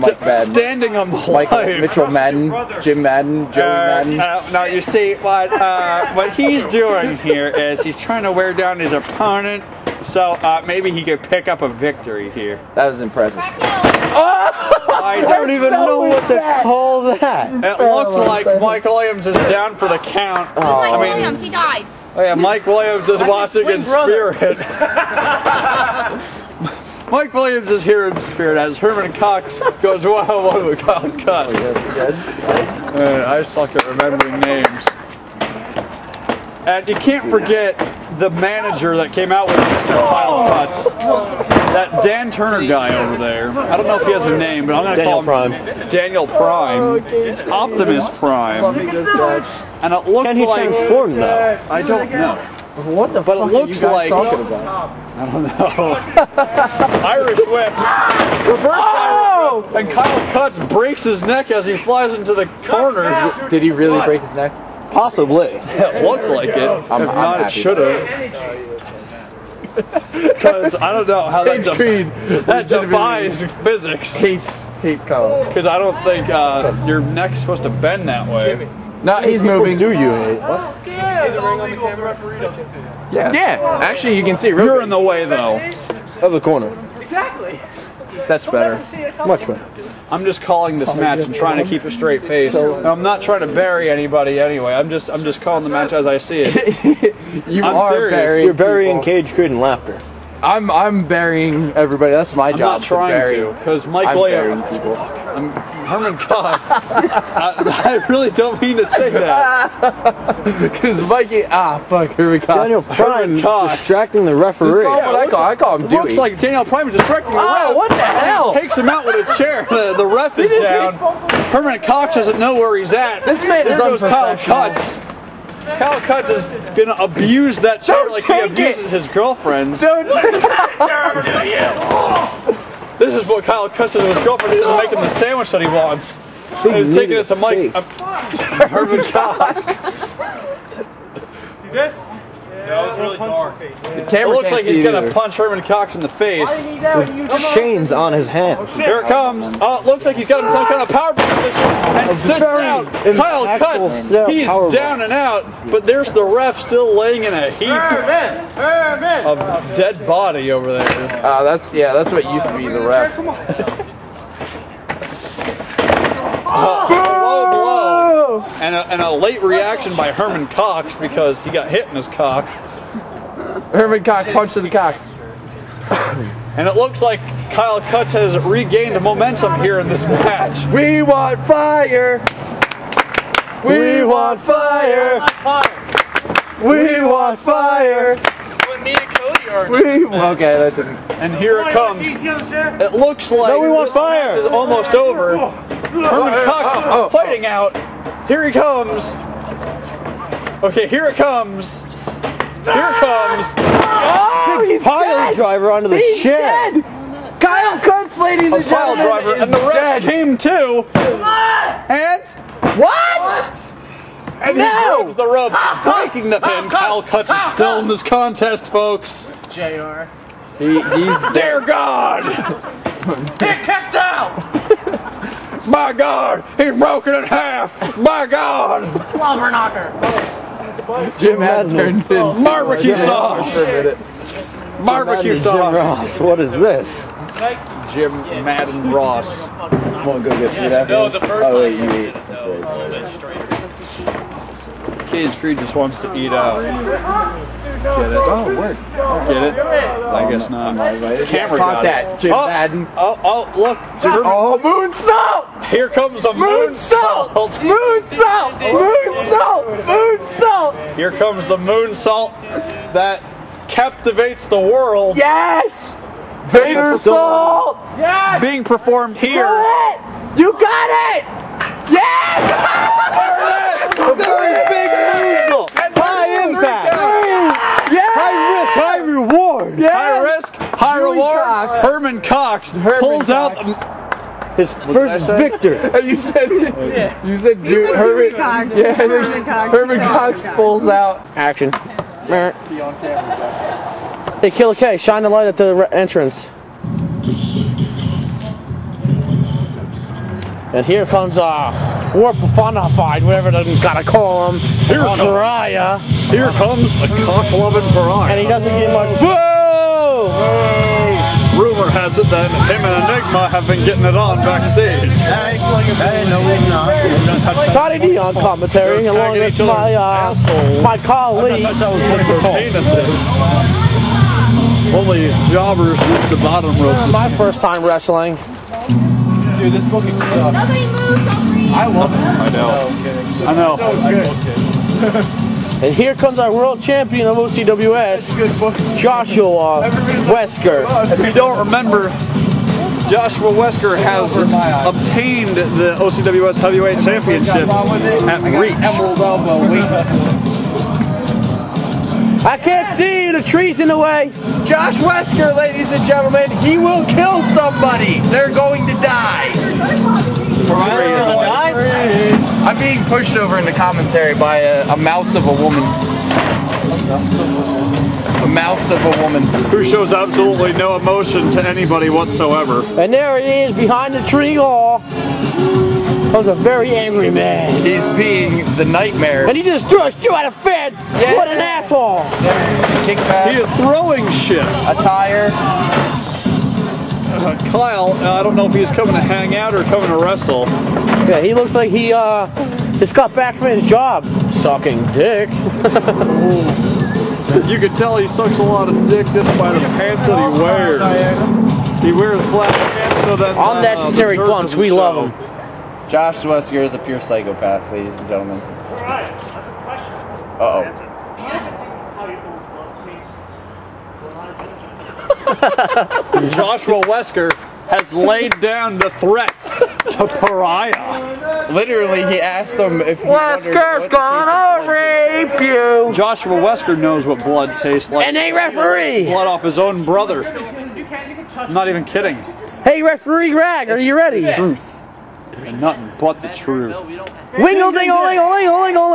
Mike Madden. Standing on the Michael life. Mitchell Madden, Jim Madden, Joey Madden. Uh, uh, now you see what uh, what he's doing here is he's trying to wear down his opponent, so uh, maybe he could pick up a victory here. That was impressive. I don't even know what to call that. It looks like Mike Williams is down for the count. Oh. I mean, Williams, he died. Oh yeah, Mike Williams is watching in spirit. Mike Williams is here in spirit as Herman Cox goes one on one with Kyle Cutts. Man, I suck at remembering names. And you can't forget the manager that came out with Mr. Kyle Cutts. That Dan Turner guy over there. I don't know if he has a name, but I'm going to call him Prime. Daniel Prime. Optimus Prime. And it looked Can he like transform though? I don't know. What the But it looks are you guys like talking about? I don't know. Irish whip. Reverse Oh! Irish whip. And Kyle Cutts breaks his neck as he flies into the corner. Did he really break his neck? Possibly. It looked like it. I'm- if I'm not, it should have. Because I don't know how that, Hates that defies physics. Hates, hates Colin. Because I don't think uh, your neck's supposed to bend that way. No, he's moving. Do you hate? See the ring on the camera? Burrito. Yeah, actually, you can see. Real You're in the way though. Of the corner. Exactly. That's better. Much better. I'm just calling this oh, match and trying to keep a straight face. And I'm not trying to bury anybody anyway. I'm just I'm just calling the match as I see it. you I'm are serious. burying You're burying people. Cage Creed and laughter. I'm I'm burying everybody. That's my I'm job. not trying to because Mike I'm Williams. burying people. I'm Herman Cox. I, I really don't mean to say that. Because Mikey, ah, fuck, here we go. Daniel Prime distracting the referee. call him what I call. I call him It Dewey. looks like Daniel Prime is distracting the Oh, ref. what the hell? He takes him out with a chair. The, the ref is down. Herman Cox doesn't know where he's at. This man is There goes Kyle unprofessional. Cutts. Kyle Cutts is gonna abuse that chair Don't like he abuses it. his girlfriends. Don't- This is what Kyle Cutts does with his girlfriend. He doesn't make him the sandwich that he wants. And he's taking it to Mike. face. I'm- Herman Cox. See this? No, it's really dark. It camera looks can't like see he's gonna either. punch Herman Cox in the face. Chains on his hands. Here it comes. Oh, it looks like he's got him some kind of power position and sits very out. Kyle cuts. Cutts. He's power down and out, but there's the ref still laying in a heap of dead body over there. Uh, that's yeah. That's what used to be the ref. Low blow and a, and a late reaction by Herman Cox because he got hit in his cock. Herman Cox punched to the cock. And it looks like Kyle Cutts has regained momentum here in this match. We want fire. We want fire. We want fire. What me and Cody are. We okay. That didn't. And here it comes. It looks like No, we want this match fire. is almost over. Herman Cox oh, oh. fighting out. Here he comes. Okay, here it comes. Here it comes. Oh, he's Pile dead. driver onto the He's chair. dead. Kyle Cutts, ladies A and pile gentlemen, driver, is and the ref dead. came too. And What? and No. he grabs the rope, ah, breaking the pin. Ah, Kyle Cutts is ah, still in this contest, folks. JR. He, he's Dear God! Get kicked out! My God! He's broken in half! My God! Slobber knocker. Jim had turned into Barbecue sauce! for a minute. Barbecue Jim sauce! Ross, what is this? Jim Madden Ross. I'm gonna go get food after No, this. the first Oh wait, time you he ate. did it, That's though. right. Then straight. Cage Creed just wants to eat out. Get it? Oh, word. Get it? I guess not. Camera Caught that, it. Jim oh, Madden. Oh, oh, look. Oh, moonsault! Here comes a Moonsault! moonsault. Moonsault! Moonsault! Moonsault! Here comes the moonsault that captivates the world. Yes! Vadersault! Being performed here You got it! Yeah! Very big lose. High impact. High risk, high reward. High risk, high reward. Cox. Herman Cox pulls out his first victor. And you said, you said Ju- Herman, Cox. yeah, Herman Cox. Herman Cox pulls out. Action. Hey, Killer K, shine the light at the re- entrance. And here comes uh, Warp Personified, whatever they gotta call him. Here Pariah. Here comes a cock-loving pariah. And he doesn't get much. Whoa! Rumor has it that him and Enigma have been getting it on backstage. Hey, no, we're not. Toddy D on commentary, along with my uh, my colleague. Only jobbers reach the bottom rope. My first time wrestling. Dude, this booking sucks. Nobody move, don't breathe. I love it. I know. I know. So good. And here comes our world champion of OCWS, Joshua Wesker. If you don't remember, Joshua Wesker has obtained the OCWS Heavyweight Championship at Reach. Emerald I can't see you, the tree's in the way. Josh Wesker, ladies and gentlemen, he will kill somebody. They're going to die. I'm being pushed over into commentary by a, a mouse of a woman. A mouse of a woman. Who shows absolutely no emotion to anybody whatsoever. And there he is behind the tree hall. Comes a very angry man. He's being the nightmare. And he just threw a shoe at a fed. What an asshole. There's the kickback. He is throwing shit. A tire. Uh, Kyle, uh, I don't know if he's coming to hang out or coming to wrestle. Yeah, he looks like he uh just got back from his job. Sucking dick. You can tell he sucks a lot of dick just by the pants that he wears. He wears black pants so that uh, Unnecessary the dirt we love show. him. Josh Wesker is a pure psychopath, ladies and gentlemen. Uh Joshua Wesker has laid down the threats to Pariah. Literally, he asked them if he Wesker's gonna rape you. Joshua Wesker knows what blood tastes like. And a referee. Blood off his own brother. I'm not even kidding. Hey, referee Greg, are you ready? Truth. And nothing but the truth. Wingle dingle dingle dingle dingle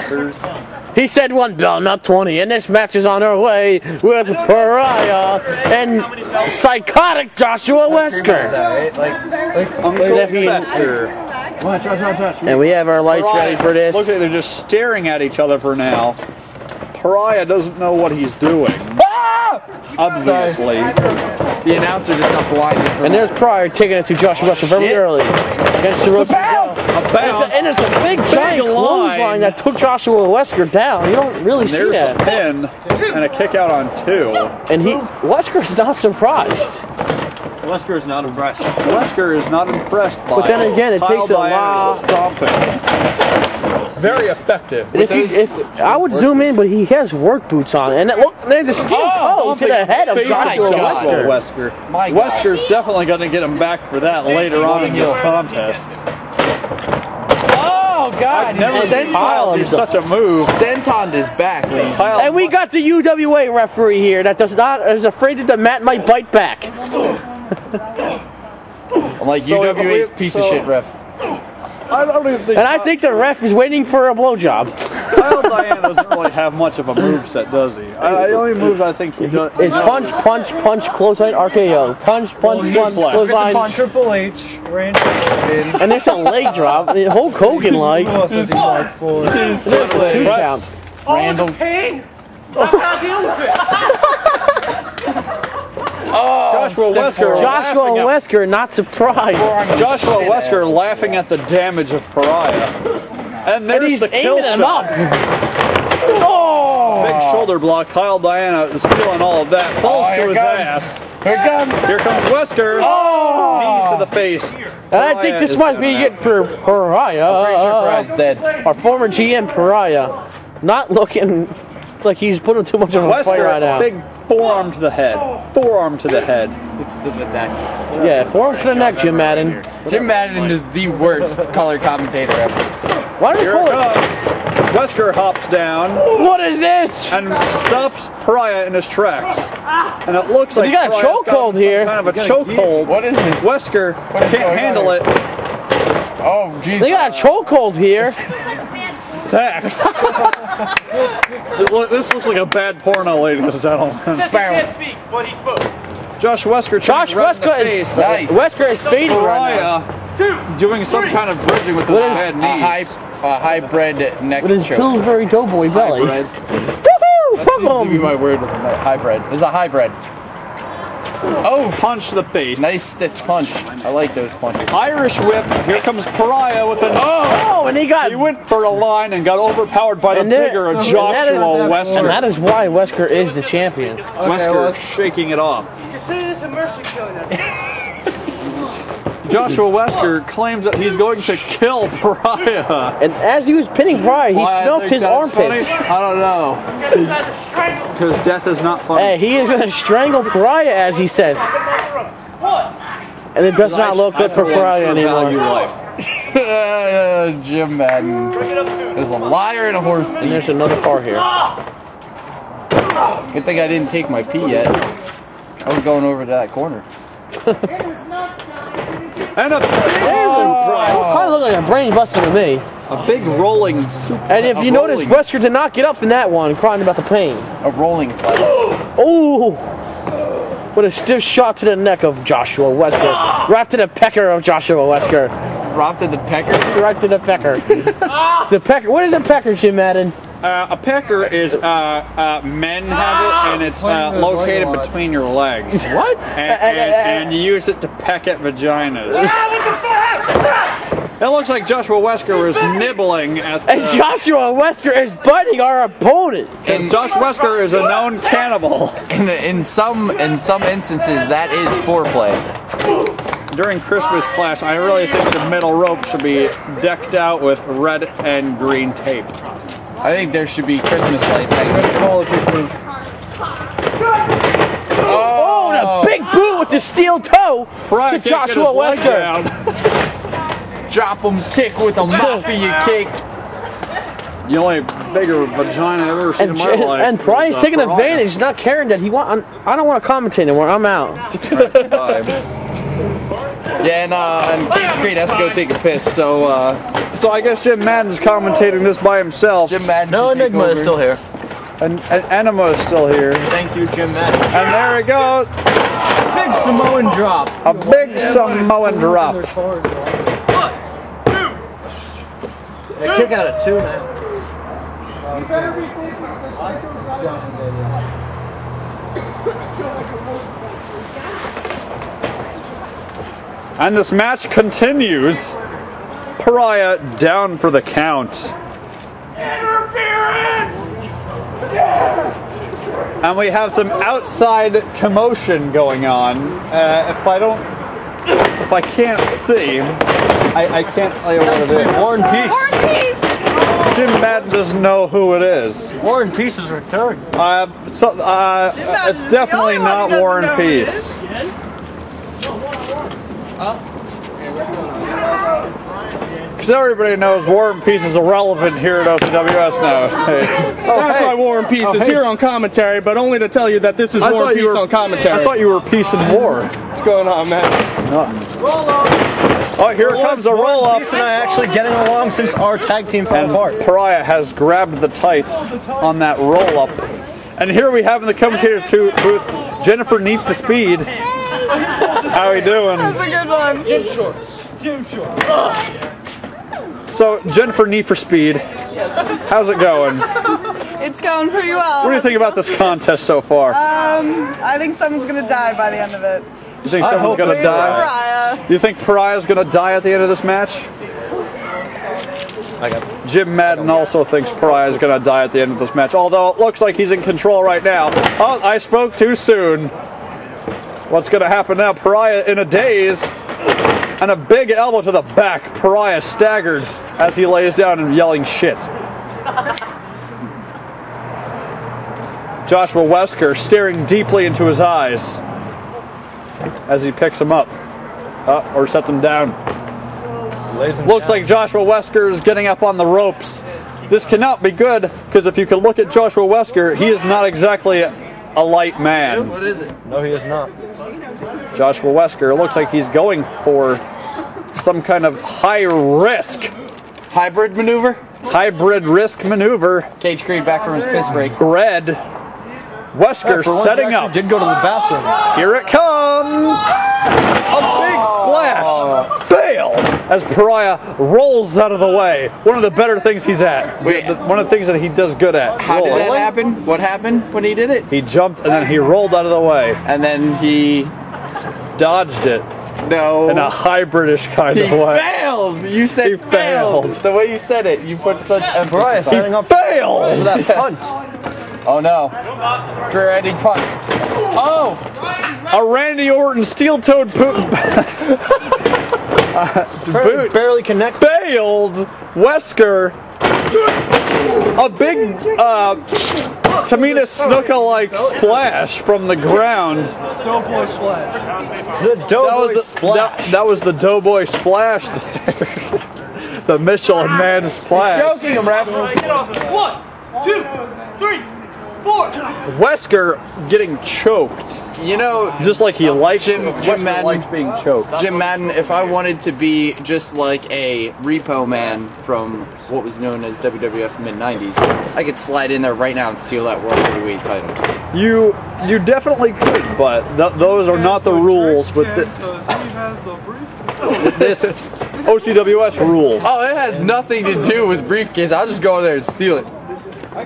Fuckers. He said one bell, not 20, and this match is on our way with Pariah and psychotic Joshua Wesker. Right? Like, like, Uncle Nephew. Wesker. watch, watch, watch, watch. And we have our lights ready for this. Look at they're just staring at each other for now. Pariah doesn't know what he's doing. Ah! Obviously. The announcer just got blinded. From And there's Pryor taking it to Joshua Wesker very Shit. early against the ropes. And it's, bounce. a, and it's a big giant line. clothesline that took Joshua Wesker down. You don't really see There's a that. pin and a kick out on two. And he Wesker's not surprised. Wesker is not impressed. Wesker is not impressed by But then again, it takes a Diana lot- stomping. Very effective. And if, you, if I would zoom in, but he has work boots on, and it, look, there's the oh, steel toe to the head of Face Joshua Joshua Wesker. Wesker. My God. Wesker's definitely going to get him back for that later on in this contest. Oh God! I've never seen Kyle Senton do is such a move. Senton is back. ladies. And we got the UWA referee here that does not is afraid that the mat might bite back. I'm like So UWA's we- piece so- of shit ref. I don't even think And I think the ref is waiting for a blowjob. Kyle Diana doesn't really have much of a move set, does he? I, the only moves I think he does Is punch, punch, punch, clothesline, RKO. Punch, punch, punch, clothesline. Triple H, Randy Orton. And there's a leg drop. Hulk Hogan like. Who else does he like for? There's a two count. Randall. Pain! I'm not dealing with it! Oh, Joshua Wesker. Joshua Wesker not surprised. Joshua Wesker laughing at the damage of Pariah. And there's And he's the kill aiming him shot. up. Oh! Big shoulder block. Kyle Diana is feeling all of that. Falls Oh, to here his comes. ass. Here it comes. Here comes Wesker. Oh! Knees to the face. And I think this might be it for Pariah. Pretty sure Brian's dead. Uh, our former GM Pariah. Not looking look like he's putting too much of a fight Wesker, right now. big forearm to the head. Forearm to the head. It's to the neck. Yeah, forearm to the neck, Jim Madden. Jim Madden is the worst color commentator ever. Why do they Here call it it? comes. Wesker hops down What is this? and stops Pariah in his tracks. And it looks like He got a Pariah's chokehold here. Kind of a chokehold. What is this? Wesker is can't handle on? it. Oh, jeez. They got a chokehold here. Sex. Look- this looks like a bad porno, ladies and gentlemen. Says he can't speak, but he spoke. Josh Wesker, Josh trying Wesker in is face. Nice. Wesker is fading right now. Pariah doing some kind of bridging with his What is- bad A high, a hybrid neck With his choke. Pillsbury Doughboy belly. Hybrid. Woohoo! That seems to be my word with the. Hybrid. It's a hybrid. Oh, punch the face. Nice stiff punch. I like those punches. Irish whip. Here comes Pariah with an. Oh, oh and he got. He went for a line and got overpowered by the there- bigger and that is- Joshua And Wesker. that is why Wesker is the champion. Wesker shaking it off. Consider this a mercy killing. Joshua Wesker claims that he's going to kill Pariah. And as he was pinning Pryor, he Why smelt his armpits. funny? I don't know. Because death is not funny. Hey, he is gonna strangle Pariah, as he said. And it does not look good for Pariah value anymore. life. Uh, Jim Madden is a liar and a horse And there's another car here. Good thing I didn't take my pee yet. I was going over to that corner. And a big, Kind of look like a brain buster to me. a big rolling soup. And if you notice, rolling- Wesker did not get up in that one, crying about the pain. A rolling. Oh! With a stiff shot to the neck of Joshua Wesker. Right to the pecker of Joshua Wesker. Right to the pecker. Right to the pecker. the pecker. What is a pecker, Jim Madden? Uh, a pecker is uh, uh, men have it, and it's uh, located between your legs. What? And, and, and you use it to peck at vaginas. It looks like Joshua Wesker was nibbling at And. Joshua Wesker is biting our opponent. And Josh Wesker is a known cannibal. In, in some in some instances, that is foreplay. During Christmas class, I really think the middle rope should be decked out with red and green tape. I think there should be Christmas lights hanging. Oh, and a big boot with the steel toe Brian to Joshua his leg Wesker. down. Drop 'em kick with a mafia kick. The only bigger vagina I've ever seen And, in my life. and Brian's uh, taking Pariah. advantage, not caring that he want. I don't want to commentate anymore. I'm out. Yeah, and uh, and Cage Creed has to go take a piss. So uh, So I guess Jim Madden's commentating this by himself. Jim Madden. No, can take Enigma is over. still here. And, and Enema is still here. Thank you, Jim Madden. And there it goes. Big Samoan drop. A big Samoan drop. A kick out of two now. And this match continues. Pariah down for the count. Interference! And we have some outside commotion going on. Uh, if I don't, if I can't see, I, I can't tell you what it is. War and Peace. Jim Madden doesn't know who it is. War and Peace is returned. Uh, so, uh, it's definitely not War and Peace. Because everybody knows War and Peace is irrelevant here at OCWS now. Hey. That's oh, why War and Peace Oh, is hey. here on commentary, but only to tell you that this is I War and Peace were- on commentary. I thought you were Peace and War. What's going on, man? Oh, here comes a roll up. Peace and I actually getting along since our tag team fell And apart. Pariah has grabbed the tights on that roll up. And here we have in the commentators to- booth Jennifer Neath the Speed. How we doing? That's a good one. Gym shorts. Gym shorts. So Jennifer Need for Speed, Yes. how's it going? It's going pretty well. What do you think about this contest so far? Um, I think someone's gonna die by the end of it. You think someone's gonna die? Pariah. You think Pariah's gonna die at the end of this match? Jim Madden also thinks Pariah's gonna die at the end of this match, although it looks like he's in control right now. Oh, I spoke too soon. What's gonna happen now? Pariah in a daze. And a big elbow to the back. Pariah staggered as he lays down and yelling shit. Joshua Wesker staring deeply into his eyes as he picks him up uh, or sets him down. Looks like Joshua Wesker is getting up on the ropes. This cannot be good because if you can look at Joshua Wesker, he is not exactly a light man. What is it? No, he is not. Joshua Wesker looks like he's going for some kind of high risk hybrid maneuver. Hybrid risk maneuver. Cage Creed back from his piss break. Red. Wesker Yeah, setting up. Did go to the bathroom. Here it comes! A big splash! Oh. Failed! As Pariah rolls out of the way. One of the better things he's at. Wait. The- one of the things that he does good at. How did that happen? What happened when he did it? He jumped and then he rolled out of the way. And then he Dodged it no. in a high British kind he of way. failed. You said He failed. The way you said it, you put such Pariah emphasis on setting it. up Fails! for that punch. Oh no. Career-ending punt. Oh! A Randy Orton steel-toed boot. Barely, barely connect. failed Wesker. A big uh, Tamina Snuka like splash from the ground. Doughboy splash. The That doughboy was the, splash. that, that was the Doughboy splash the Michelin Man splash. Joking him, ref. Get off. One, two, three, four. Wesker getting choked. You know, Just like he likes Jim- Jim Madden- likes being choked. Jim Madden, if I wanted to be just like a repo man from what was known as WWF mid 90s, I could slide in there right now and steal that World Heavyweight title. You you definitely could, but th- those are not the rules with this, this OCWS rules. Oh, it has nothing to do with briefcase. I'll just go in there and steal it.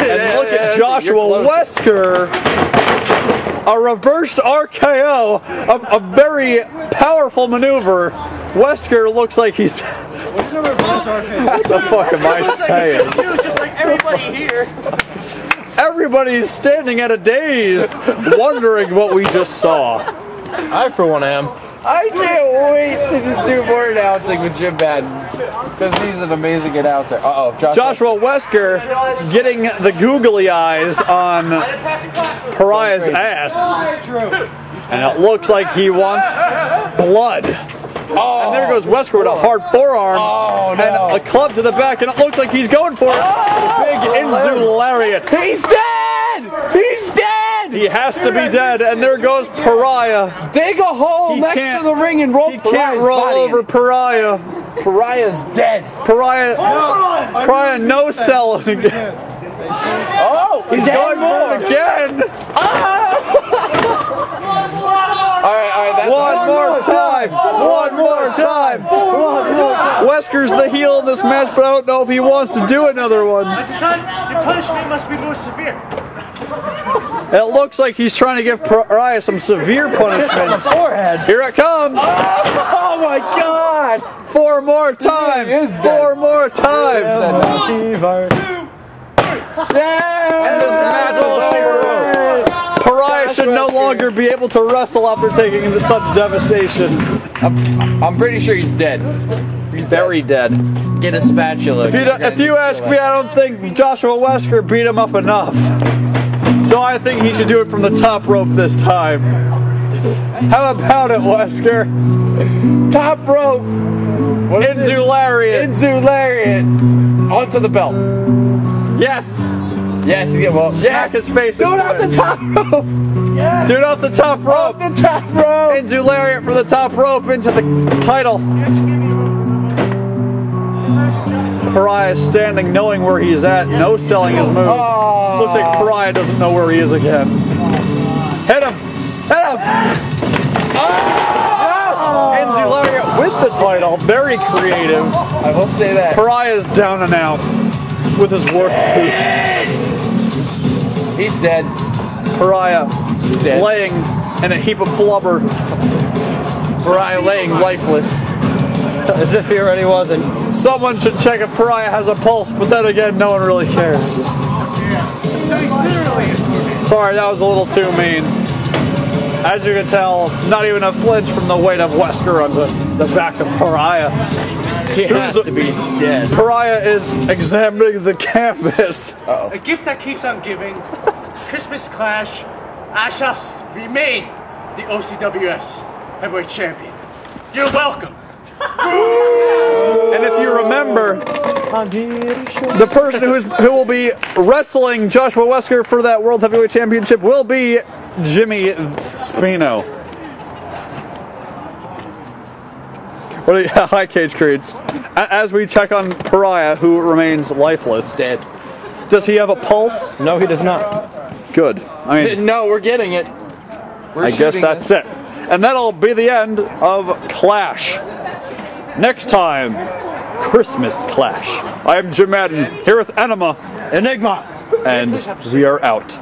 And look at Joshua Wesker, a reversed RKO, a, a very powerful maneuver. Wesker looks like he's. What the fuck am I saying? just like everybody here. Everybody's standing at a daze, wondering what we just saw. I, for one, am. I can't wait to just do more announcing with Jim Madden. Because he's an amazing announcer. Uh oh, Joshua. Joshua Wesker getting the googly eyes on Pariah's ass. And it looks like he wants blood. Oh. And there goes Wesker with a hard forearm Oh, no. and a club to the back, and it looks like he's going for it. Big Inzu lariat. He's dead! He's dead! He has to be dead, and there goes Pariah. Dig a hole He next to the ring and roll He can't Pariah's roll body in over. Pariah. Pariah's dead. Pariah, Pariah no selling again. Oh! He's dead going for it again. Ah! Alright, alright, that's One more time! One more time! Wesker's the heel in this match, but I don't know if he wants to do another one. Son, your punishment must be more severe. It looks like he's trying to give Pariah some severe punishments. Forehead. Here it comes! Oh, oh my god! Four more times! is dead. Four more times! And this match is oh, over. Pariah oh, should no longer be able to wrestle after taking such devastation. I'm, I'm pretty sure he's dead. He's very dead. Get a spatula. If you, don't- if you ask me, I don't think Joshua Wesker beat him up enough. So I think he should do it from the top rope this time. How about it, Wesker? Top rope. What is it? Inzu Lariat. Inzu lariat. Onto the belt. Yes. Yes, yeah, well, Smack yes. his face. Do it into off the top rope. Do it off the top rope. Off The top rope. Inzu Lariat from the top rope into the title. Pariah standing, knowing where he is at, no selling his move. Oh. Looks like Pariah doesn't know where he is again. Hit him! Hit him! Ah! Enzu Lariat with the title, very creative. I will say that. Pariah's down and out with his work boots. He's dead. Pariah Dead. laying in a heap of blubber. Pariah laying lifeless. As if he already wasn't. Someone should check if Pariah has a pulse, but then again, no one really cares. So he's literally Sorry, that was a little too mean. As you can tell, not even a flinch from the weight of Wesker on the, the back of Pariah. He has to be dead. Pariah is examining the canvas. a gift that keeps on giving. Christmas clash, I shall remain the OCWS heavyweight champion. You're welcome. And if you remember, the person who is who will be wrestling Joshua Wesker for that World Heavyweight Championship will be Jimmy Spino. What do you, hi, Cage Creed. As we check on Pariah, who remains lifeless. Dead. Does he have a pulse? No, he does not. Good. I mean, No, we're getting it. We're I guess shooting that's it. And that'll be the end of Clash. Next time, Christmas Clash. I am Jim Madden here with Enema Enigma. and we are out.